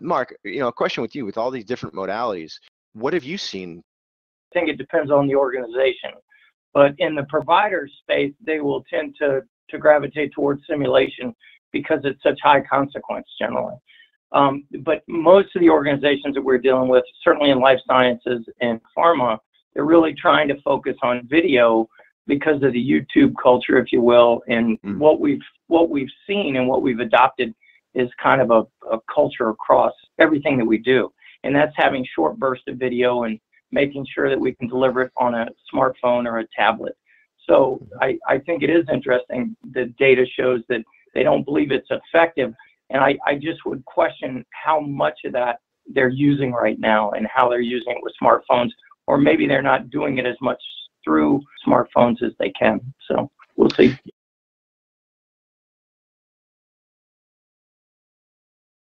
Mark, you know, a question with you with all these different modalities, what have you seen? I think it depends on the organization. But in the provider space, they will tend to, to gravitate towards simulation because it's such high consequence generally. Um, but most of the organizations that we're dealing with, certainly in life sciences and pharma, they're really trying to focus on video because of the YouTube culture, if you will, and mm. what we've what we've seen and what we've adopted is kind of a, a culture across everything that we do, and that's having short bursts of video and making sure that we can deliver it on a smartphone or a tablet. So mm-hmm. I, I think it is interesting. The data shows that they don't believe it's effective, and I, I just would question how much of that they're using right now and how they're using it with smartphones, or maybe they're not doing it as much through smartphones as they can. So we'll see.